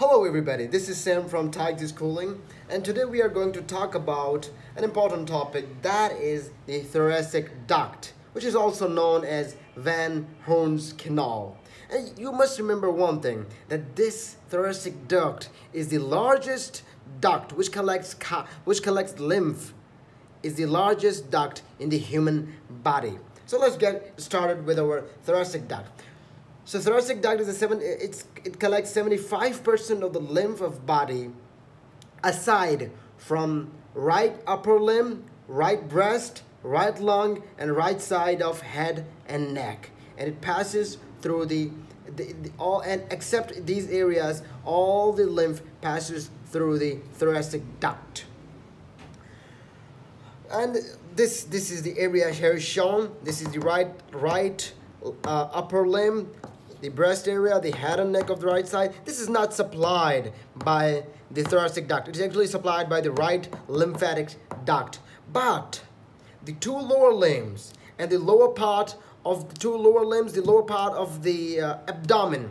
Hello everybody, this is Sam from Tixe Schooling and today we are going to talk about an important topic that is the thoracic duct which is also known as Van Hoorne's Canal. And you must remember one thing that this thoracic duct is the largest duct which collects which collects lymph is the largest duct in the human body. So let's get started with our thoracic duct. So thoracic duct is a seven. It's it collects seventy five percent of the lymph of body, aside from right upper limb, right breast, right lung, and right side of head and neck, and it passes through the, the, the all and except these areas, all the lymph passes through the thoracic duct and this this is the area here shown this is the right right uh, upper limb the breast area, the head and neck of the right side. This is not supplied by the thoracic duct. It is actually supplied by the right lymphatic duct. But the two lower limbs and the lower part of the two lower limbs, the lower part of the uh, abdomen,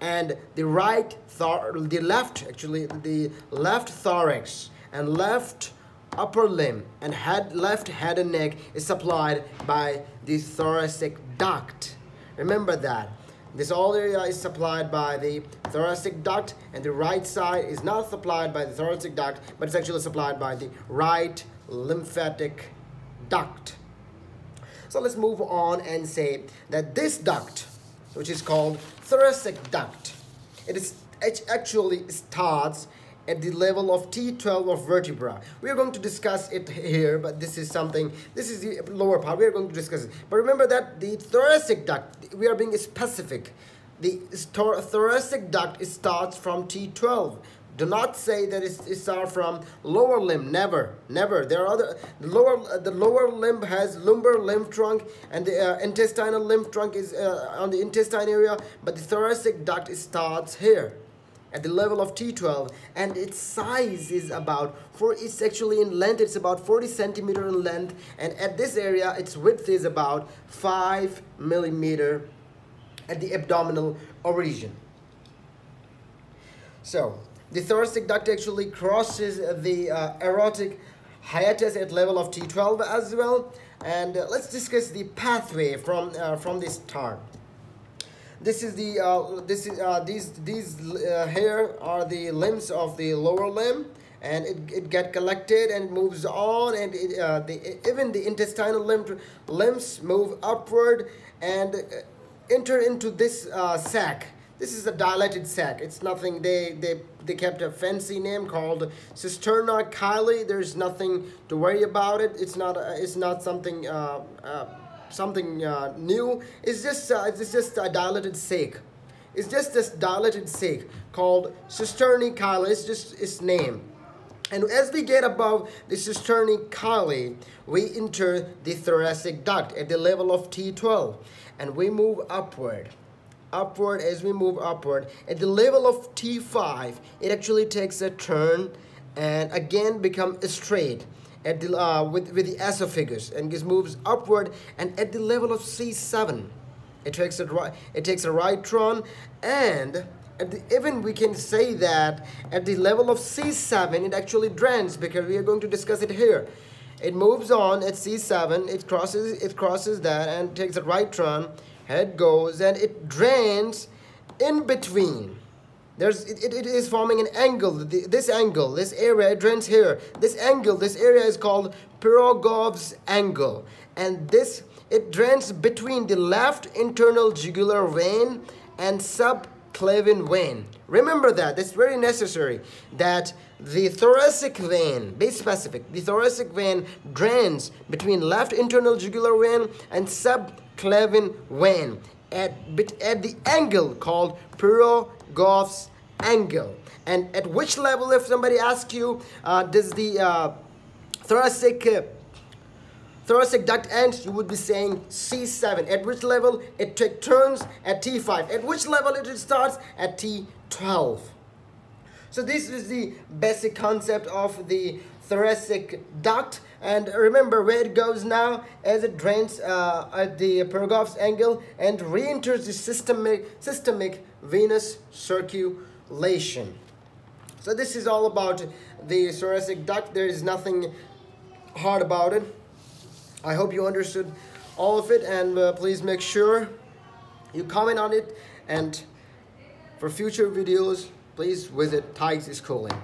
and the right, the left, actually, the left thorax and left upper limb and head, left head and neck is supplied by the thoracic duct. Remember that. This all area is supplied by the thoracic duct and the right side is not supplied by the thoracic duct but it's actually supplied by the right lymphatic duct. So let's move on and say that this duct which is called thoracic duct it is it actually starts at the level of T12 of vertebra. We are going to discuss it here, but this is something, this is the lower part, we are going to discuss it. But remember that the thoracic duct, we are being specific. The thoracic duct starts from T12. Do not say that it starts from lower limb. Never, never. There are other. The lower, the lower limb has lumbar lymph trunk, and the uh, intestinal lymph trunk is uh, on the intestine area. But the thoracic duct starts here at the level of T12 and its size is about for it's actually in length it's about 40 centimeter in length and at this area its width is about 5 millimeter at the abdominal origin. So the thoracic duct actually crosses the uh, aortic hiatus at level of T12 as well and uh, let's discuss the pathway from uh, from this start this is the uh, this is uh, these these uh, here are the limbs of the lower limb and it, it get collected and moves on and it, uh, the, even the intestinal limb, limbs move upward and uh, enter into this uh, sac. This is a dilated sac. It's nothing they they they kept a fancy name called cisterna chyli there's nothing to worry about it. It's not uh, it's not something uh, uh, something uh, new. It's just uh, it's just a dilated sac. It's just this dilated sac called cisternae chyli. It's just its name. And as we get above the cisternae chyli, we enter the thoracic duct at the level of T12 and we move upward. Upward as we move upward. At the level of T5, it actually takes a turn and again become straight at the, uh, with, with the esophagus and just moves upward and at the level of C7 it takes a right it takes a right turn and at the, even we can say that at the level of C7 it actually drains because we are going to discuss it here. It moves on at C7 it crosses it crosses that and takes a right turn head goes and it drains in between there's, it, it is forming an angle, this angle, this area, it drains here. This angle, this area is called Pirogov's angle. And this, it drains between the left internal jugular vein and subclavian vein. Remember that, it's very necessary that the thoracic vein, be specific, the thoracic vein drains between left internal jugular vein and subclavian vein at, at the angle called Pirogov's angle. And at which level, if somebody asks you, uh, does the uh, thoracic uh, thoracic duct ends, you would be saying C7. At which level it turns at T5. At which level it starts at T12. So this is the basic concept of the thoracic duct and remember where it goes now as it drains uh, at the Pirogov's angle and re-enters the systemic, systemic venous circulation. So this is all about the thoracic duct. There is nothing hard about it. I hope you understood all of it and uh, please make sure you comment on it and for future videos please visit Tixe Schooling.